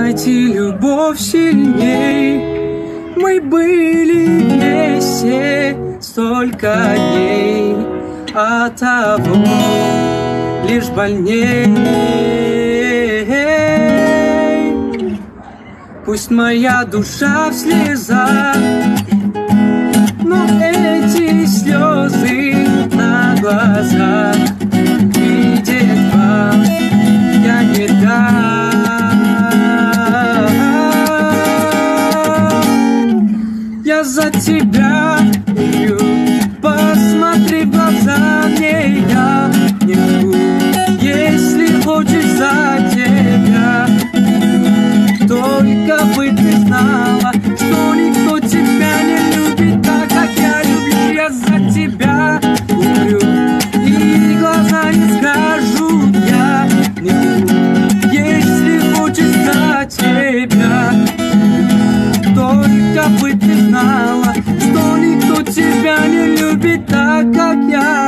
найти любовь сильней. Мы были вместе столько дней, а того лишь больней. Пусть моя душа в слезах, но эти слезы на глазах видеть вам Я за тебя знала, что никто тебя не любит так, как я